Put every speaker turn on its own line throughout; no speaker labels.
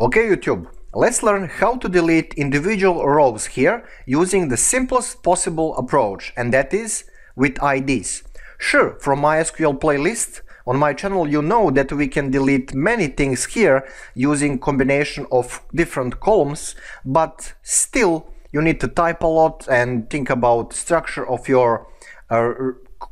Okay YouTube, let's learn how to delete individual rows here using the simplest possible approach and that is with IDs. Sure, from MySQL playlist on my channel you know that we can delete many things here using combination of different columns but still you need to type a lot and think about structure of your uh,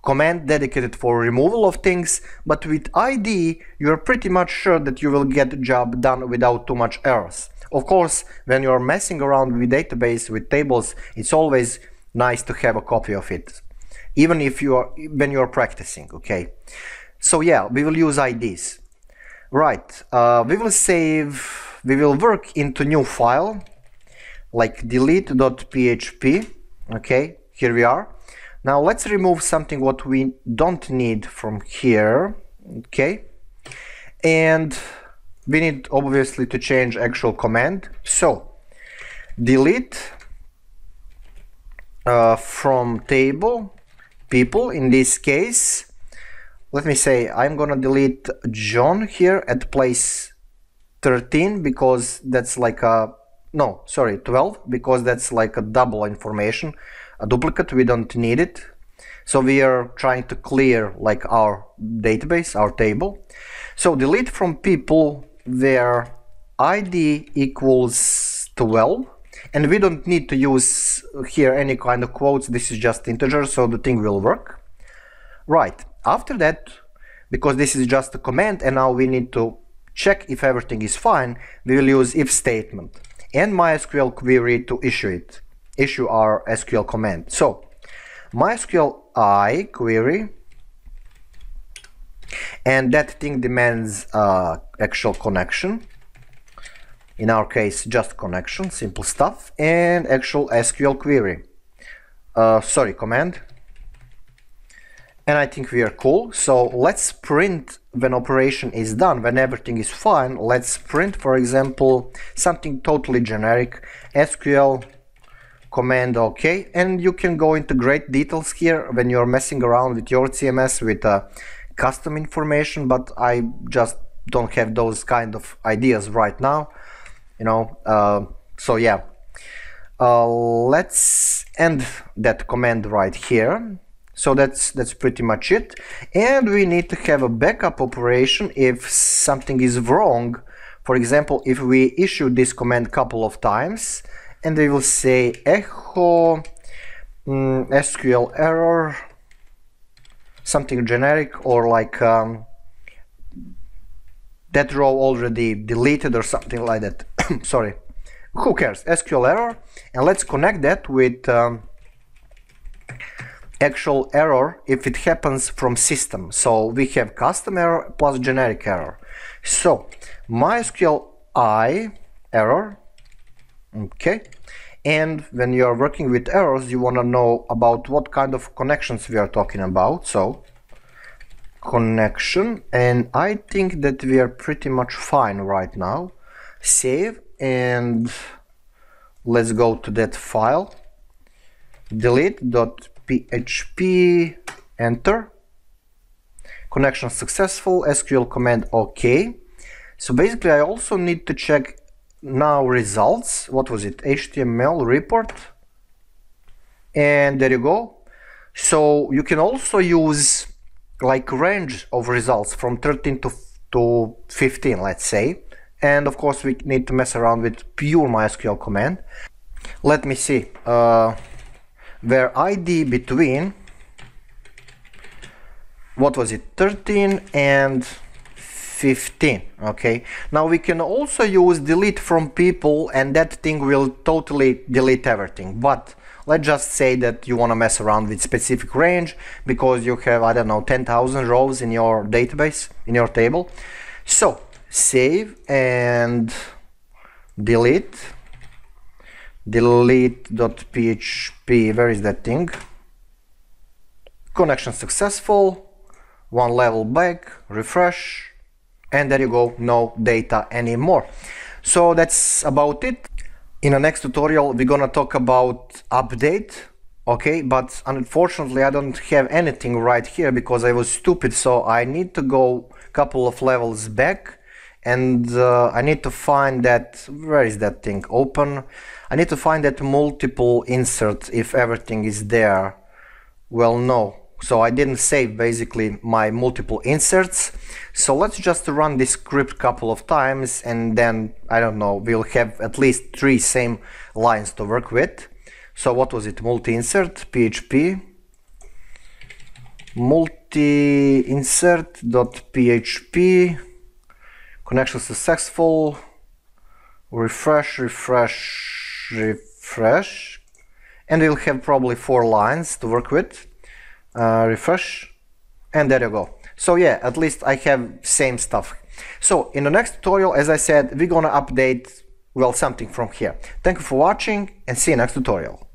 command dedicated for removal of things, but with ID you're pretty much sure that you will get the job done without too much errors. Of course, when you're messing around with database, with tables, it's always nice to have a copy of it, even if you are when you're practicing, okay? So yeah, we will use IDs. Right, uh, we will save, we will work into new file, like delete.php, okay, here we are. Now let's remove something what we don't need from here, okay? And we need obviously to change actual command. So delete uh, from table people in this case. Let me say I'm gonna delete John here at place 13 because that's like a no sorry 12 because that's like a double information a duplicate. We don't need it. So we are trying to clear like our database our table. So delete from people where id equals 12 and we don't need to use here any kind of quotes. This is just integer so the thing will work. Right. After that because this is just a command and now we need to check if everything is fine we will use if statement. And mysql query to issue it issue our SQL command. So MySQL I query and that thing demands uh, actual connection. In our case just connection simple stuff and actual SQL query. Uh, sorry command. And I think we are cool. So let's print when operation is done when everything is fine. Let's print for example something totally generic SQL command OK and you can go into great details here when you're messing around with your CMS with uh, custom information but I just don't have those kind of ideas right now you know uh, so yeah. Uh, let's end that command right here. So that's that's pretty much it. And we need to have a backup operation if something is wrong. For example if we issue this command couple of times and they will say echo mm, SQL error something generic or like um, that row already deleted or something like that. Sorry. Who cares? SQL error. And let's connect that with um, actual error if it happens from system. So we have custom error plus generic error. So MySQL I error okay. And when you are working with errors you want to know about what kind of connections we are talking about. So connection and I think that we are pretty much fine right now. Save and let's go to that file. Delete.php enter. Connection successful SQL command OK so basically I also need to check now results. What was it? Html report. And there you go. So you can also use like range of results from 13 to, to 15 let's say. And of course we need to mess around with pure mysql command. Let me see. Uh, where id between what was it? 13 and 15 okay? Now we can also use delete from people and that thing will totally delete everything. But let's just say that you want to mess around with specific range because you have I don't know 10,000 rows in your database in your table. So save and delete. Delete.php where is that thing? Connection successful. One level back. Refresh and there you go no data anymore. So that's about it. In the next tutorial we're gonna talk about update okay? But unfortunately I don't have anything right here because I was stupid so I need to go a couple of levels back and uh, I need to find that where is that thing? Open. I need to find that multiple insert if everything is there. Well no so I didn't save basically my multiple inserts. So let's just run this script couple of times and then I don't know we'll have at least three same lines to work with. So what was it? Multi-insert php multi-insert.php connection successful. Refresh refresh refresh. And we'll have probably four lines to work with uh, refresh and there you go. So yeah at least I have same stuff. So in the next tutorial as I said we're gonna update well something from here. Thank you for watching and see you next tutorial